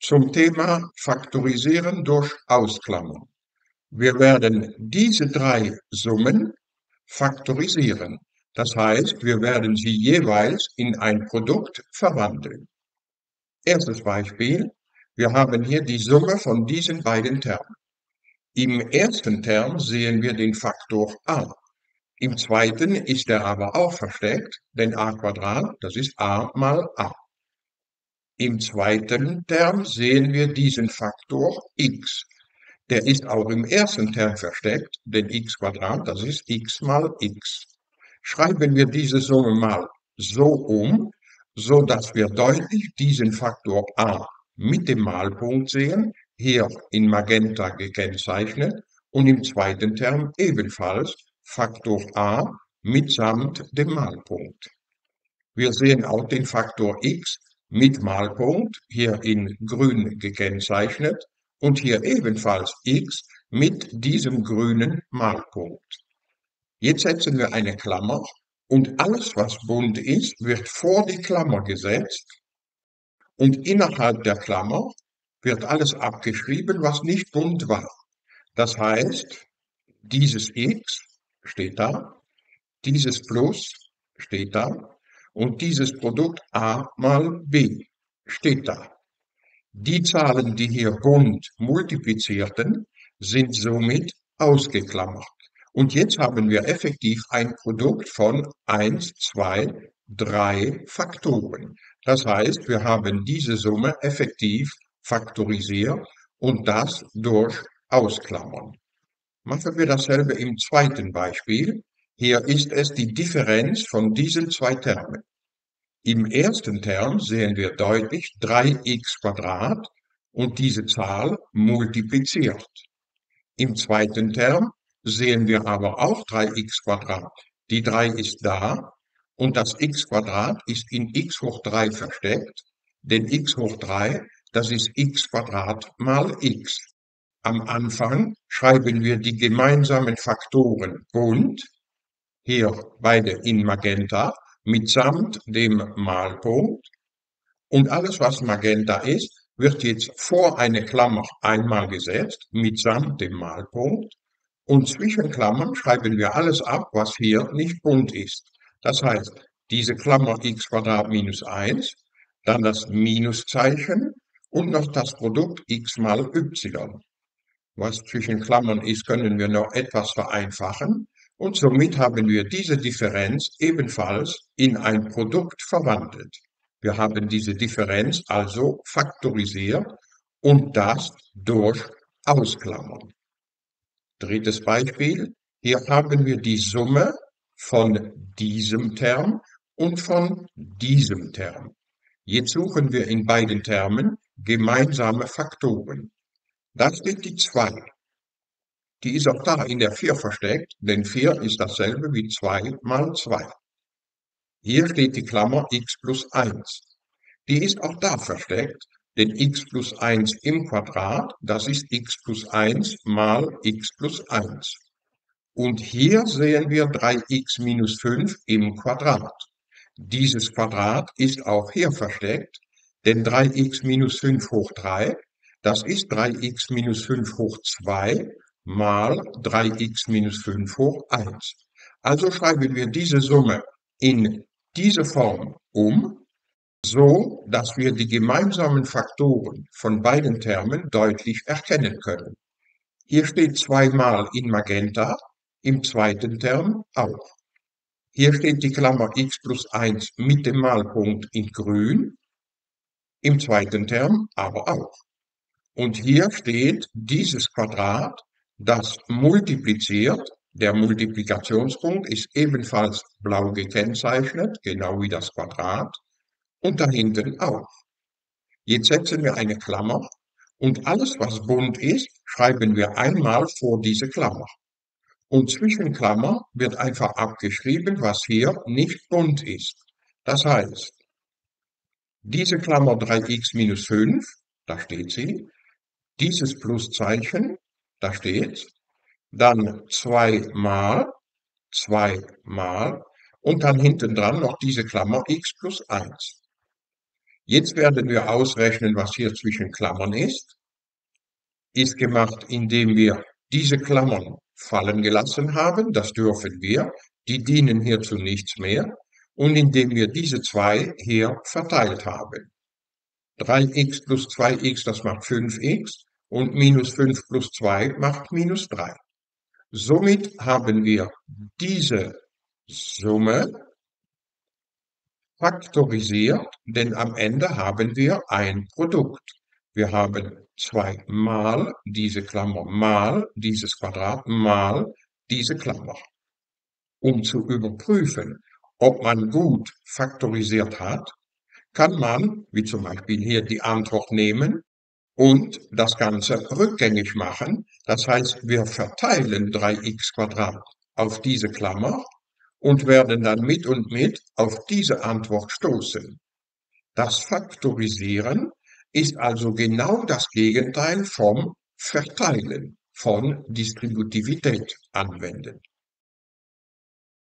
zum Thema Faktorisieren durch Ausklammern. Wir werden diese drei Summen faktorisieren. Das heißt, wir werden sie jeweils in ein Produkt verwandeln. Erstes Beispiel. Wir haben hier die Summe von diesen beiden Termen. Im ersten Term sehen wir den Faktor a. Im zweiten ist er aber auch versteckt, denn a Quadrat, das ist a mal a. Im zweiten Term sehen wir diesen Faktor x. Der ist auch im ersten Term versteckt, denn x Quadrat, das ist x mal x. Schreiben wir diese Summe mal so um, so dass wir deutlich diesen Faktor a mit dem Malpunkt sehen, hier in Magenta gekennzeichnet, und im zweiten Term ebenfalls Faktor a mitsamt dem Malpunkt. Wir sehen auch den Faktor x mit Malpunkt, hier in grün gekennzeichnet, und hier ebenfalls x mit diesem grünen Malpunkt. Jetzt setzen wir eine Klammer und alles, was bunt ist, wird vor die Klammer gesetzt und innerhalb der Klammer wird alles abgeschrieben, was nicht bunt war. Das heißt, dieses x steht da, dieses Plus steht da und dieses Produkt a mal b steht da. Die Zahlen, die hier bunt multiplizierten, sind somit ausgeklammert. Und jetzt haben wir effektiv ein Produkt von 1, 2, 3 Faktoren. Das heißt, wir haben diese Summe effektiv faktorisiert und das durch Ausklammern. Machen wir dasselbe im zweiten Beispiel. Hier ist es die Differenz von diesen zwei Termen. Im ersten Term sehen wir deutlich 3x und diese Zahl multipliziert. Im zweiten Term sehen wir aber auch 3x Die 3 ist da und das x ist in x hoch 3 versteckt, denn x hoch 3, das ist x mal x. Am Anfang schreiben wir die gemeinsamen Faktoren bunt hier beide in Magenta, mitsamt dem Malpunkt. Und alles, was Magenta ist, wird jetzt vor eine Klammer einmal gesetzt, mitsamt dem Malpunkt. Und zwischen Klammern schreiben wir alles ab, was hier nicht bunt ist. Das heißt, diese Klammer x minus 1, dann das Minuszeichen und noch das Produkt x mal y. Was zwischen Klammern ist, können wir noch etwas vereinfachen. Und somit haben wir diese Differenz ebenfalls in ein Produkt verwandelt. Wir haben diese Differenz also faktorisiert und das durch Ausklammern. Drittes Beispiel. Hier haben wir die Summe von diesem Term und von diesem Term. Jetzt suchen wir in beiden Termen gemeinsame Faktoren. Das sind die 2. Die ist auch da in der 4 versteckt, denn 4 ist dasselbe wie 2 mal 2. Hier steht die Klammer x plus 1. Die ist auch da versteckt, denn x plus 1 im Quadrat, das ist x plus 1 mal x plus 1. Und hier sehen wir 3x minus 5 im Quadrat. Dieses Quadrat ist auch hier versteckt, denn 3x minus 5 hoch 3, das ist 3x minus 5 hoch 2 mal 3x minus 5 hoch 1. Also schreiben wir diese Summe in diese Form um, so dass wir die gemeinsamen Faktoren von beiden Termen deutlich erkennen können. Hier steht zweimal in Magenta, im zweiten Term auch. Hier steht die Klammer x plus 1 mit dem Malpunkt in grün, im zweiten Term aber auch. Und hier steht dieses Quadrat das multipliziert, der Multiplikationspunkt ist ebenfalls blau gekennzeichnet, genau wie das Quadrat, und da hinten auch. Jetzt setzen wir eine Klammer und alles, was bunt ist, schreiben wir einmal vor diese Klammer. Und zwischen Klammer wird einfach abgeschrieben, was hier nicht bunt ist. Das heißt, diese Klammer 3x minus 5, da steht sie, dieses Pluszeichen da steht, dann zweimal, zweimal und dann hinten dran noch diese Klammer x plus 1. Jetzt werden wir ausrechnen, was hier zwischen Klammern ist. Ist gemacht, indem wir diese Klammern fallen gelassen haben, das dürfen wir, die dienen hier zu nichts mehr, und indem wir diese zwei hier verteilt haben. 3x plus 2x, das macht 5x, und minus 5 plus 2 macht minus 3. Somit haben wir diese Summe faktorisiert, denn am Ende haben wir ein Produkt. Wir haben 2 mal diese Klammer mal dieses Quadrat mal diese Klammer. Um zu überprüfen, ob man gut faktorisiert hat, kann man, wie zum Beispiel hier die Antwort nehmen und das Ganze rückgängig machen. Das heißt, wir verteilen 3x auf diese Klammer und werden dann mit und mit auf diese Antwort stoßen. Das Faktorisieren ist also genau das Gegenteil vom Verteilen, von Distributivität anwenden.